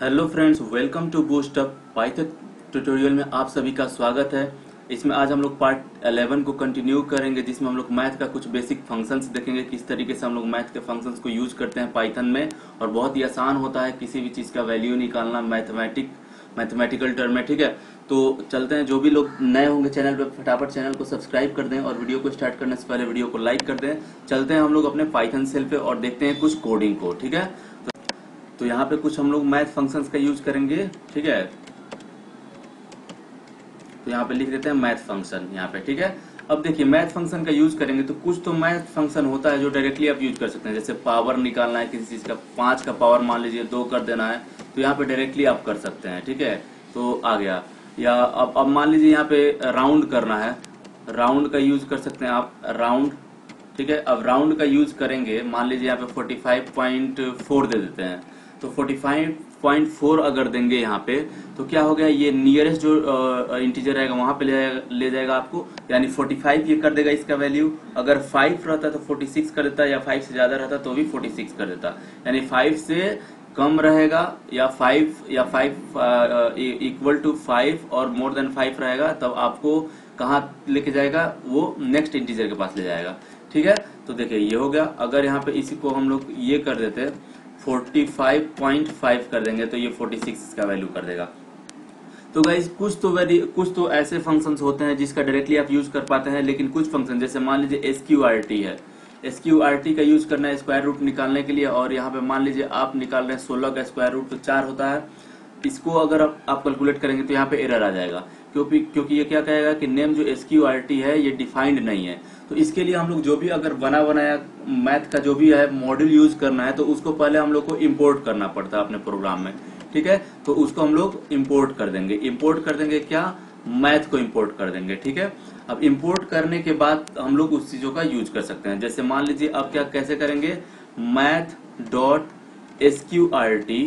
Hello friends welcome to boost up Python tutorial में आप सभी का स्वागत है। इसमें आज हम लोग पार्ट 11 को कंटिन्यू करेंगे, जिसमें हम लोग मैथ का कुछ बेसिक फ़ंक्शंस देखेंगे, किस तरीके से हम लोग मैथ के फ़ंक्शंस को यूज़ करते हैं पाइथन में, और बहुत ही आसान होता है किसी भी चीज़ का वैल्यू निकालना मैथमेटिक मैथमेटिकल टर्म में, ठीक है? तो चलते हैं, जो भी लोग नए होंगे चैनल पे, फटाफट चैनल को सब्सक्राइब कर दें, और वीडियो को स्टार्ट करने से पहले वीडियो को लाइक कर दें। चलते हैं हम लोग अपने पाइथन सेल पे, और देखते हैं कुछ कोडिंग को, ठीक है? तो यहाँ पे कुछ हम लोग मैथ फ़ंक्शंस का यूज़ करेंगे, ठीक है? तो यहाँ पे लिख देते हैं मैथ फ़ंक्शन यहाँ पे, ठीक है? अब देखिए मैथ फ़ंक्शन का यूज़ करेंगे तो कुछ तो मैथ फ़ंक्शन होता है जो डायरेक्टली आप यूज़ कर सकते हैं। जैसे पावर निकालना है किसी चीज़ का, पाँच का पावर मान लीजिए, दो कर देना है तो यहाँ पे डायरेक्टली आप कर सकते हैं, ठीक है? तो आ गया। या अब अब मान लीजिए यहाँ पे राउंड करना है। राउंड का यूज़ कर सकते हैं आप राउंड ठीक है? अब राउंड का यूज़ करेंगे, मान लीजिए यहाँ पे 45.4 दे देते हैं। तो 45.4 अगर देंगे यहाँ पे तो क्या हो गया ये नियरेस्ट जो इंटीजर रहेगा वहाँ पे ले जाएगा, ले जाएगा आपको यानी 45 ये कर देगा इसका वैल्यू अगर 5 रहता तो 46 कर देता या 5 से ज़्यादा रहता तो भी 46 कर देता। यानी 5 से कम रहेगा या 5 या 5 इक्वल टू 5 और मोर देन 5 रहेगा तब आपको कहाँ लेके जाएगा वो नेक्स्ट इंटीजर के पास ले जाएगा। ठीक है? तो देखिए ये हो गया। अगर यहाँ पे इसी को हम लोग ये कर देते 45.5 कर देंगे तो ये 46 इसका वैल्यू कर देगा। तो गाइज़ कुछ तो वेरी कुछ तो ऐसे फ़ंक्शंस होते हैं जिसका डायरेक्टली आप यूज़ कर पाते हैं लेकिन कुछ फ़ंक्शन जैसे मान लीजिए एस है। एस का यूज़ करना है स्क्वायर रूट निकालने के लिए और यहाँ पे मान लीजिए आप निकाल रहे हैं सोलह का स्क्वायर रूट तो चार होता है। इसको अगर आप, आप कैलकुलेट करेंगे तो यहाँ पे एरर आ जाएगा। क्योंकि क्योंकि ये क्या कहेगा कि नेम जो एस है, ये डिफाइंड नहीं है। तो इसके लिए हम लोग जो भी अगर बना, बनाया मैथ का जो भी है मॉड्यूल यूज़ करना है तो उसको पहले हम लोग को इम्पोर्ट करना पड़ता है अपने प्रोग्राम में, ठीक है? तो उसको हम लोग इम्पोर्ट कर देंगे। इम्पोर्ट कर देंगे क्या? मैथ को इम्पोर्ट कर देंगे, ठीक है? अब इम्पोर्ट करने के बाद हम लोग उस चीज़ों का यूज़ कर सकते हैं। जैसे मान लीजिए, अब क्या, कैसे करेंगे? Math dot s q r t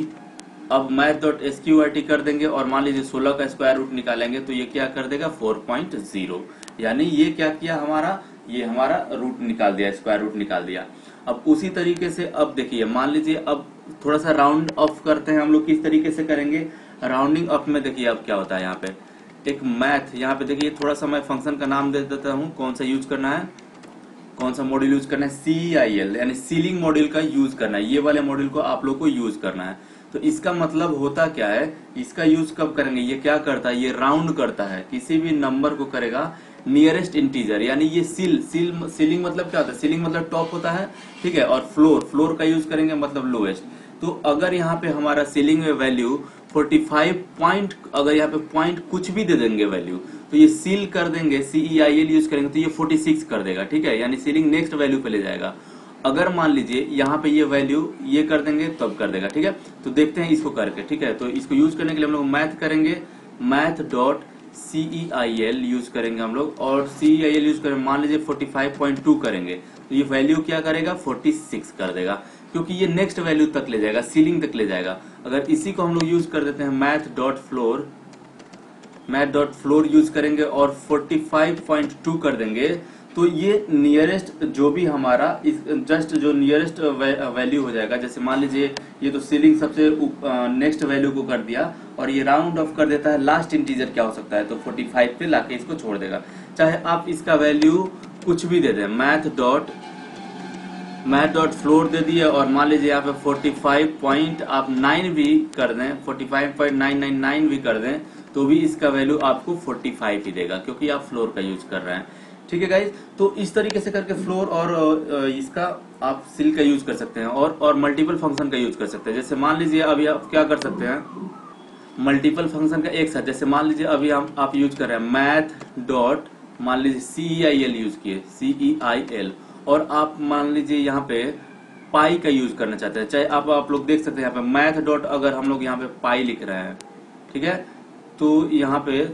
अब math dot s q r t कर देंगे और मान लीजिए 16 का स्क्वायर रूट निकालेंगे तो ये क्या कर देगा? 4.0 यानी ये क्या किया हमारा? ये हमारा रूट निकाल दिया स्क्वायर रूट निकाल दिया। अब उसी तरीके से अब देखिए, मान लीजिए अब थोड़ा सा राउंड ऑफ़ करते हैं हम लोग, किस तरीके से करेंगे? राउंडिंग ऑफ़ में देखिए अब क्या होता है यहाँ पे। एक मैथ यहाँ पे देखिए थोड़ा सा मैं फ़ंक्शन का नाम दे देता हूँ, कौन सा यूज़ करना है? कौन सा मॉड्यूल यूज़ करना है? सी आई एल यानी सीलिंग मॉड्यूल का यूज़ करना है। ये वाले मॉड्यूल को आप लोग को यूज़ करना है। तो इसका मतलब होता क्या है? इसका यूज़ कब करेंगे? ये क्या करता है? ये राउंड करता है। किसी भी नंबर को करेगा नियरेस्ट इंटीजर यानी ये सील सील सीलिंग मतलब क्या होता है? सीलिंग मतलब टॉप होता है, ठीक है? और फ्लोर फ्लोर का यूज़ करेंगे मतलब लोएस्ट तो अगर यहाँ पे हमारा सीलिंग में वैल्यू 45 पॉइंट अगर यहाँ पे पॉइंट कुछ भी दे देंगे वैल्यू तो ये सील कर देंगे सीई आई एल यूज़ करेंगे तो ये 46 कर देगा, ठीक है? यानी सीलिंग नेक्स्ट वैल्यू पे ले जाएगा। अगर मान लीजिए यहाँ पे ये वैल्यू ये कर देंगे, तब कर देगा, ठीक है? तो देखते हैं इसको करके, ठीक है? तो इसको यूज़ करने के लिए हम लोग मैथ करेंगे। Math dot c e i l use करेंगे हम लोग और सीई आई एल यूज़ करेंगे मान लीजिए 45.2 करेंगे तो ये वैल्यू क्या करेगा? 46 कर देगा, क्योंकि ये नेक्स्ट वैल्यू तक ले जाएगा सीलिंग तक ले जाएगा। अगर इसी को हम लोग यूज़ कर देते हैं math dot floor math dot floor use करेंगे और 45.2 कर देंगे तो ये नियरेस्ट जो भी हमारा इस जस्ट जो नियरेस्ट वैल्यू हो जाएगा, जैसे मान लीजिए ये तो सीलिंग सबसे नेक्स्ट वैल्यू को कर दिया, और ये राउंड ऑफ़ कर देता है लास्ट इंटीजर क्या हो सकता है? तो 45 पे लाके इसको छोड़ देगा। चाहे आप इसका वैल्यू कुछ भी दे दें math dot math dot floor दे दिए, और मान लीजिए यहाँ पे 45 पॉइंट आप 9 भी कर दें 45.999 भी कर दें तो भी इसका वैल्यू आपको 45 ही देगा, क्योंकि आप फ्लोर का यूज़ कर रहे हैं। ठीक है गाइज़ तो इस तरीके से करके फ्लोर और इसका आप सिल का यूज़ कर सकते हैं और और मल्टीपल फ़ंक्शन का यूज़ कर सकते हैं। जैसे मान लीजिए अभी आप क्या कर सकते हैं? मल्टीपल फ़ंक्शन का एक साथ, जैसे मान लीजिए अभी हम, आप यूज़ कर रहे हैं मैथ डॉट मान लीजिए सी ई आई एल यूज़ किए सी ई आई एल और आप मान लीजिए यहाँ पे पाई का यूज़ करना चाहते हैं। चाहे आप आप लोग देख सकते हैं यहाँ पे मैथ डॉट अगर हम लोग यहाँ पे पाई लिख रहे हैं, ठीक है? तो यहाँ पे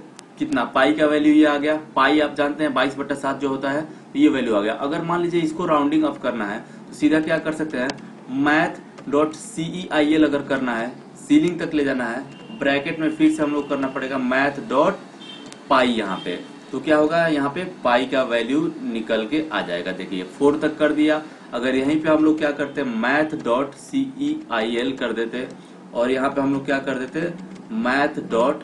कितना पाई का वैल्यू ये आ गया? पाई आप जानते हैं, बाईस बट्टा सात जो होता है तो ये वैल्यू आ गया। अगर मान लीजिए इसको राउंडिंग ऑफ़ करना है तो सीधा क्या कर सकते हैं? Math dot c e i l अगर करना है सीलिंग तक ले जाना है ब्रैकेट में फिर से हम लोग करना पड़ेगा मैथ डॉट पाई यहाँ पे। तो क्या होगा? यहाँ पे पाई का वैल्यू निकल के आ जाएगा। देखिए फोर तक कर दिया। अगर यहीं पे हम लोग क्या करते math dot c e i l कर देते। और यहाँ पे हम लोग क्या कर देते? Math dot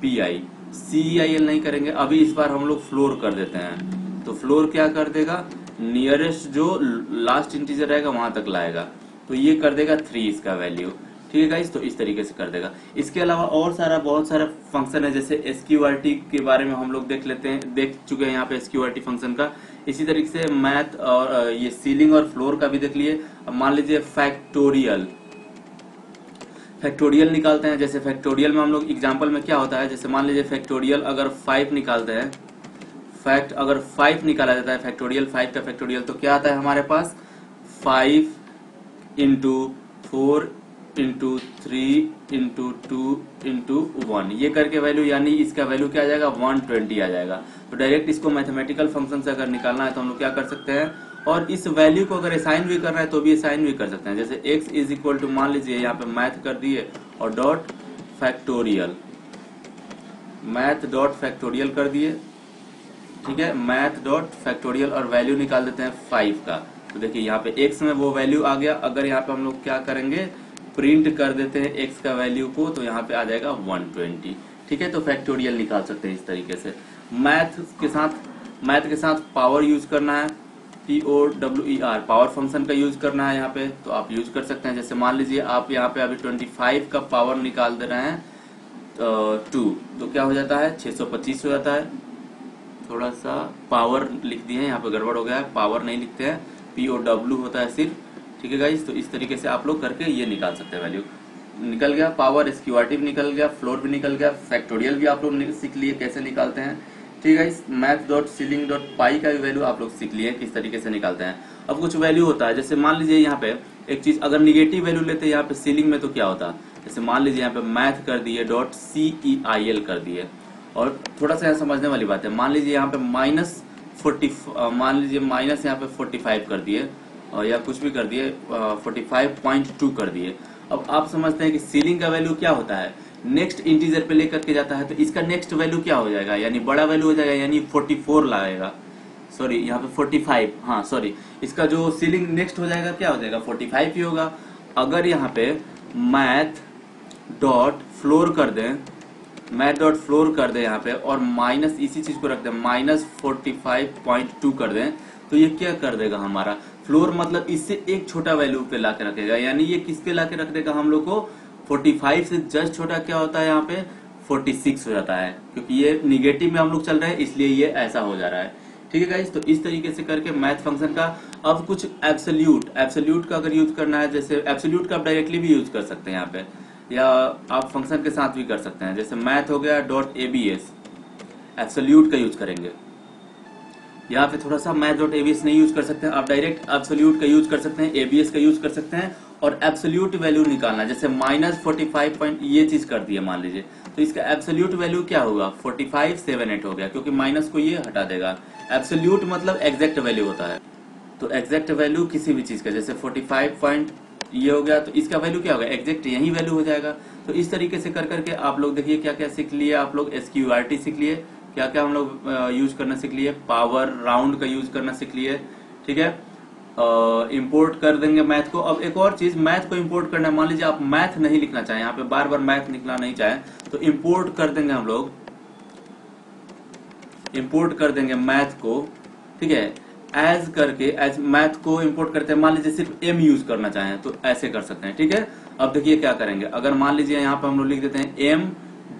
p i c i l नहीं करेंगे, अभी इस बार हम लोग फ्लोर कर देते हैं। तो फ्लोर क्या कर देगा? नियरेस्ट जो लास्ट इंटीजर रहेगा, वहाँ तक लाएगा। तो ये कर देगा थ्री इसका वैल्यू ठीक है तो इस तरीके से कर देगा। इसके अलावा और सारा, बहुत सारा फ़ंक्शन है, जैसे एसक्यूआरटी के बारे में हम लोग देख लेते हैं, देख चुके हैं यहाँ पे एसक्यूआरटी फ़ंक्शन का। इसी तरीके से मैथ और ये सीलिंग और फ्लोर का भी देख लिए। मान लीजिए फैक्टोरियल फैक्टोरियल निकालते हैं। जैसे फैक्टोरियल में हम लोग एग्ज़ाम्पल में क्या होता है? जैसे मान लीजिए फैक्टोरियल अगर फाइव निकालते हैं फैक्ट अगर फाइव निकाला जाता है फैक्टोरियल फाइव का फैक्टोरियल तो क्या आता है हमारे पास? Five into four into three into two into one ये करके वैल्यू यानी इसका वैल्यू क्या आ जाएगा? वन ट्वेंटी आ जाएगा। तो डायरेक्ट इसको मैथमेटिकल फ़ंक्शन से अगर निकालना है तो हम लोग क्या कर सकते हैं? और इस वैल्यू को अगर असाइन भी करना है तो भी असाइन भी कर सकते हैं। जैसे x इज़ इक्वल टू मान लीजिए यहाँ पे मैथ कर दिए, और dot factorial math dot factorial कर दिए, ठीक है? मैथ डॉट फैक्टोरियल और वैल्यू निकाल देते हैं फाइव का। तो देखिए, यहाँ पे x में वो वैल्यू आ गया। अगर यहाँ पे हम लोग क्या करेंगे प्रिंट कर देते हैं x का वैल्यू को तो यहाँ पे आ जाएगा 120 ठीक है? तो फैक्टोरियल निकाल सकते हैं इस तरीके से। मैथ के साथ मैथ के साथ पावर यूज़ करना है। P O W E R power function का यूज़ करना है यहाँ पे तो आप यूज़ कर सकते हैं। जैसे मान लीजिए आप यहाँ पे अभी 25 का पावर निकाल दे रहे हैं टू तो क्या हो जाता है? 625 हो जाता है। थोड़ा सा पावर लिख दिए यहाँ पे गड़बड़ हो गया है पावर नहीं लिखते हैं। पी ओ डब्ल्यू होता है सिर्फ़, ठीक है गाइस तो इस तरीके से आप लोग करके ये निकाल सकते हैं वैल्यू निकल गया पावर स्क्यूआरटी भी निकल गया फ्लोर भी निकल गया फैक्टोरियल भी आप लोग सीख लिए, कैसे निकालते हैं। ठीक है math dot ceiling dot pi का भी वैल्यू आप लोग सीख लिए किस तरीके से निकालते हैं। अब कुछ वैल्यू होता है, जैसे मान लीजिए यहाँ पे एक चीज़, अगर निगेटिव वैल्यू लेते यहाँ पे सीलिंग में तो क्या होता जैसे मान लीजिए यहाँ पे मैथ कर दिए dot C E I L कर दिए। और थोड़ा सा यहाँ समझने वाली बात है, मान लीजिए यहाँ पे माइनस फोर्टी मान लीजिए माइनस यहाँ पे फोर्टी फाइव कर दिए या कुछ भी कर दिए फोर्टी फाइव पॉइंट टू कर दिए। अब आप समझते हैं कि सीलिंग का वैल्यू क्या होता है? नेक्स्ट इंटीजर पे लेकर के जाता है तो इसका नेक्स्ट वैल्यू क्या हो जाएगा? यानी बड़ा वैल्यू हो जाएगा, यानी 44 लाएगा सॉरी यहाँ पे 45 हाँ सॉरी इसका जो सीलिंग नेक्स्ट हो जाएगा, क्या हो जाएगा? 45 ही होगा। अगर यहाँ पे मैथ डॉट फ्लोर कर दें मैथ डॉट फ्लोर कर दें यहाँ पे, और माइनस इसी चीज़ को रख दें minus forty five point two कर दें तो ये क्या कर देगा हमारा? फ्लोर मतलब इससे एक छोटा वैल्यू पे ला के रखेगा। यानी ये किस पे ला के रख देगा हम लोग को? 45 से जस्ट छोटा क्या होता है यहाँ पे? 46 हो जाता है, क्योंकि ये निगेटिव में हम लोग चल रहे हैं, इसलिए ये ऐसा हो जा रहा है। ठीक है तो इस तरीके से करके मैथ फ़ंक्शन का अब कुछ एब्सोल्यूट एब्सोल्यूट का अगर यूज़ करना है, जैसे एब्सोल्यूट का आप डायरेक्टली भी यूज़ कर सकते हैं यहाँ पे, या आप फ़ंक्शन के साथ भी कर सकते हैं। जैसे मैथ हो गया dot a b s absolute का यूज़ करेंगे। यहाँ पे थोड़ा सा math dot a b s नहीं यूज़ कर सकते हैं आप डायरेक्ट एब्सोल्यूट का यूज़ कर सकते हैं एबीएस का यूज़ कर सकते हैं और एब्सोल्यूट वैल्यू निकालना। जैसे माइनस फोर्टी फाइव पॉइंट ये चीज़ कर दिया, मान लीजिए। तो इसका एब्सोल्यूट वैल्यू क्या होगा? फोर्टी फाइव सेवन एट हो गया, क्योंकि माइनस को ये हटा देगा। एब्सोल्यूट मतलब एग्जैक्ट वैल्यू होता है। तो एग्जैक्ट वैल्यू किसी भी चीज़ का, जैसे फोर्टी फाइव पॉइंट ये हो गया तो इसका वैल्यू क्या होगा? एग्जैक्ट यही वैल्यू हो जाएगा। तो इस तरीके से कर करके आप लोग देखिए क्या क्या सीख लिए, आप लोग एस सीख लिए क्या क्या हम लोग यूज़ करना सीख लिए पावर राउंड का यूज़ करना सीख लिए, ठीक है? इंपोर्ट कर देंगे मैथ को। अब एक और चीज़ मैथ को इंपोर्ट करना मान लीजिए आप मैथ नहीं लिखना चाहें, यहाँ पे बार बार मैथ लिखना नहीं चाहें तो इंपोर्ट कर देंगे हम लोग। इंपोर्ट कर देंगे मैथ को, ठीक है? एज करके एज मैथ को इंपोर्ट करते हैं। मान लीजिए सिर्फ़ एम यूज़ करना चाहें तो ऐसे कर सकते हैं, ठीक है? अब देखिए क्या करेंगे। अगर मान लीजिए यहाँ पे हम लोग लिख देते हैं m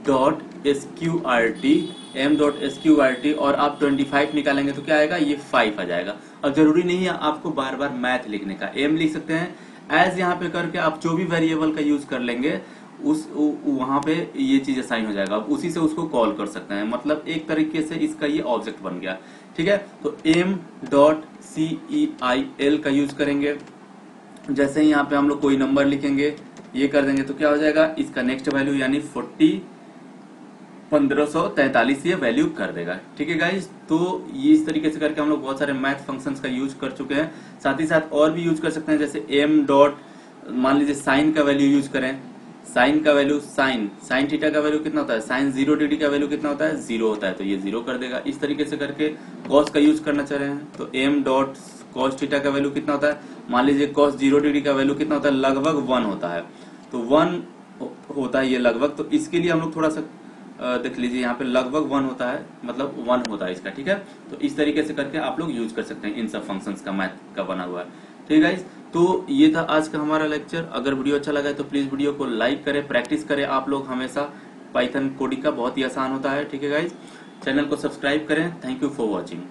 dot s q r t m dot s q r t और आप ट्वेंटी फाइव निकालेंगे तो क्या आएगा? ये फाइव आ जाएगा। अब ज़रूरी नहीं है आपको बार बार मैथ लिखने का। एम लिख सकते हैं। एज यहाँ पे करके आप जो भी वेरिएबल का यूज़ कर लेंगे, उस वहाँ पे ये चीज़ असाइन हो जाएगा। आप उसी से उसको कॉल कर सकते हैं। मतलब एक तरीके से इसका ये ऑब्जेक्ट बन गया। ठीक है? तो m dot c e i l का यूज़ करेंगे। जैसे ही यहाँ पे हम लोग कोई नंबर लिखेंगे, ये कर देंगे तो क्या हो जाएगा? इसका नेक्स्ट वैल्यू यानी फोर्टी पंद्रह सौ तैतालीस ये वैल्यू कर देगा। ठीक है गाइज़ तो ये इस तरीके से करके हम लोग बहुत सारे मैथ फ़ंक्शंस का यूज़ कर चुके हैं। साथ ही साथ और भी यूज़ कर सकते हैं, जैसे एम डॉट मान लीजिए साइन का वैल्यू यूज़ करें। साइन का वैल्यू साइन साइन थीटा का वैल्यू कितना होता है? साइन ज़ीरो डिग्री का वैल्यू कितना होता है? ज़ीरो होता है। तो ये ज़ीरो कर देगा। इस तरीके से करके कॉस का यूज़ करना चाह रहे हैं। तो एम डॉट कॉस थीटा का वैल्यू कितना होता है? मान लीजिए कॉस ज़ीरो डिग्री का वैल्यू कितना होता है? लगभग वन होता है। तो वन होता है ये लगभग। तो इसके लिए हम लोग थोड़ा सा देख लीजिए, यहाँ पे लगभग वन होता है मतलब वन होता है इसका, ठीक है? तो इस तरीके से करके आप लोग यूज़ कर सकते हैं इन सब फ़ंक्शंस का मैथ का बना हुआ। है ठीक है तो ये था आज का हमारा लेक्चर अगर वीडियो अच्छा लगा है तो प्लीज़ वीडियो को लाइक करें प्रैक्टिस करें आप लोग। हमेशा पाइथन कोडिंग का बहुत ही आसान होता है, ठीक है गाइज़ चैनल को सब्सक्राइब करें। Thank you for watching